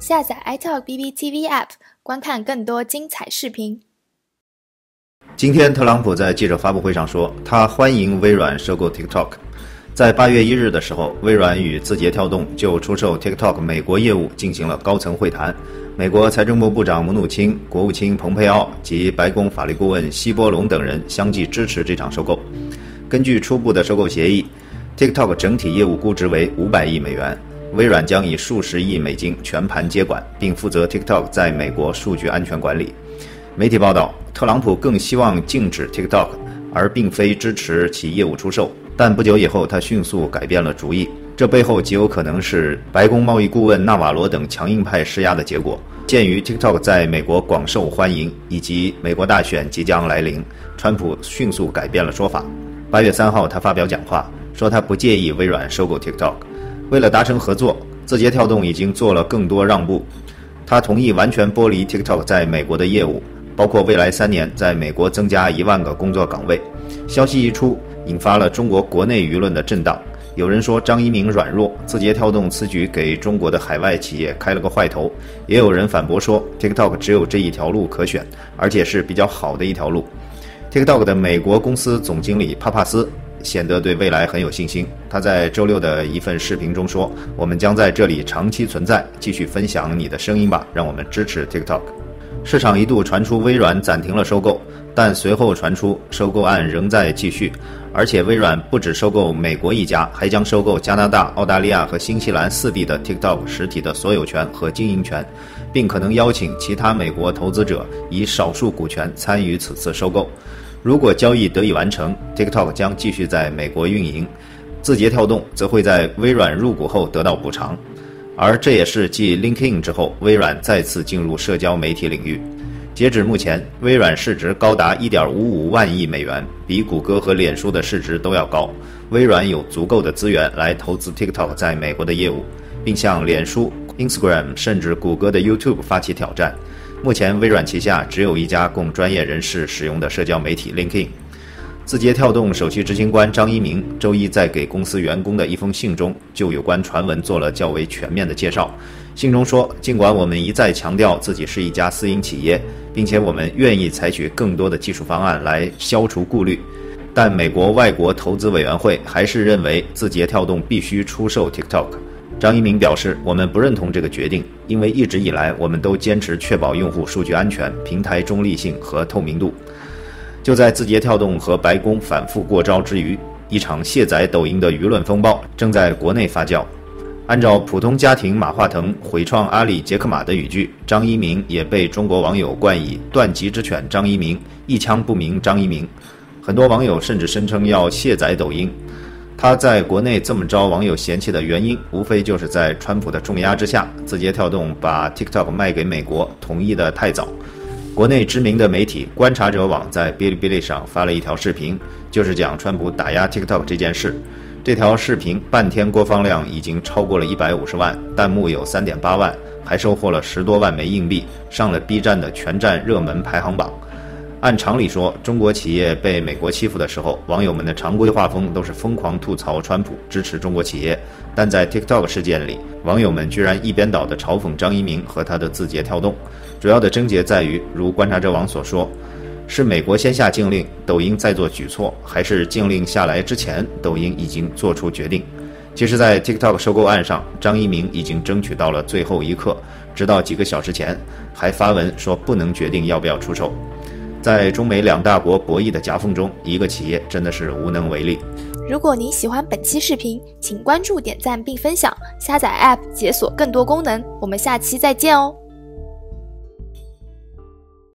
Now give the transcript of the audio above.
下载 iTalk BBTV App，观看更多精彩视频。今天，特朗普在记者发布会上说，他欢迎微软收购 TikTok。在八月一日的时候，微软与字节跳动就出售 TikTok 美国业务进行了高层会谈。美国财政部部长姆努钦、国务卿蓬佩奥及白宫法律顾问希波隆等人相继支持这场收购。根据初步的收购协议，TikTok 整体业务估值为五百亿美元。微软将以数十亿美金全盘接管，并负责 TikTok 在美国数据安全管理。媒体报道，特朗普更希望禁止 TikTok，而并非支持其业务出售。但不久以后，他迅速改变了主意。这背后极有可能是白宫贸易顾问纳瓦罗等强硬派施压的结果。鉴于 TikTok 在美国广受欢迎，以及美国大选即将来临，川普迅速改变了说法。八月三号，他发表讲话，说他不介意微软收购 TikTok。为了达成合作，字节跳动已经做了更多让步。他同意完全剥离 TikTok 在美国的业务，包括未来三年在美国增加一万个工作岗位。消息一出，引发了中国国内舆论的震荡。有人说张一鸣软弱，字节跳动此举给中国的海外企业开了个坏头。也有人反驳说 TikTok 只有这一条路可选，而且是比较好的一条路。TikTok 的美国公司总经理帕帕斯。显得对未来很有信心。他在周六的一份视频中说：“我们将在这里长期存在，继续分享你的声音吧，让我们支持 TikTok。”市场一度传出微软暂停了收购，但随后传出收购案仍在继续，而且微软不只收购美国一家，还将收购加拿大、澳大利亚和新西兰四地的 TikTok 实体的所有权和经营权，并可能邀请其他美国投资者以少数股权参与此次收购。如果交易得以完成，TikTok 将继续在美国运营，字节跳动则会在微软入股后得到补偿，而这也是继 LinkedIn 之后，微软再次进入社交媒体领域。截止目前，微软市值高达1.55万亿美元，比谷歌和脸书的市值都要高。微软有足够的资源来投资 TikTok 在美国的业务，并向脸书、Instagram 甚至谷歌的 YouTube 发起挑战。目前，微软旗下只有一家供专业人士使用的社交媒体 LinkedIn。字节跳动首席执行官张一鸣周一在给公司员工的一封信中，就有关传闻做了较为全面的介绍。信中说，尽管我们一再强调自己是一家私营企业，并且我们愿意采取更多的技术方案来消除顾虑，但美国外国投资委员会还是认为字节跳动必须出售 TikTok。张一鸣表示：“我们不认同这个决定，因为一直以来我们都坚持确保用户数据安全、平台中立性和透明度。”就在字节跳动和白宫反复过招之余，一场卸载抖音的舆论风暴正在国内发酵。按照普通家庭马化腾毁创阿里杰克马的语句，张一鸣也被中国网友冠以“断极之犬”张一鸣、一枪不鸣张一鸣。很多网友甚至声称要卸载抖音。他在国内这么招网友嫌弃的原因，无非就是在川普的重压之下，字节跳动把 TikTok 卖给美国，同意的太早。国内知名的媒体观察者网在哔哩哔哩上发了一条视频，就是讲川普打压 TikTok 这件事。这条视频半天播放量已经超过了一百五十万，弹幕有三点八万，还收获了十多万枚硬币，上了 B 站的全站热门排行榜。按常理说，中国企业被美国欺负的时候，网友们的常规画风都是疯狂吐槽川普，支持中国企业。但在 TikTok 事件里，网友们居然一边倒的嘲讽张一鸣和他的字节跳动。主要的症结在于，如观察者网所说，是美国先下禁令，抖音再做举措，还是禁令下来之前，抖音已经做出决定？其实，在 TikTok 收购案上，张一鸣已经争取到了最后一刻，直到几个小时前还发文说不能决定要不要出售。在中美两大国博弈的夹缝中，一个企业真的是无能为力。如果您喜欢本期视频，请关注、点赞并分享，下载 App 解锁更多功能。我们下期再见哦。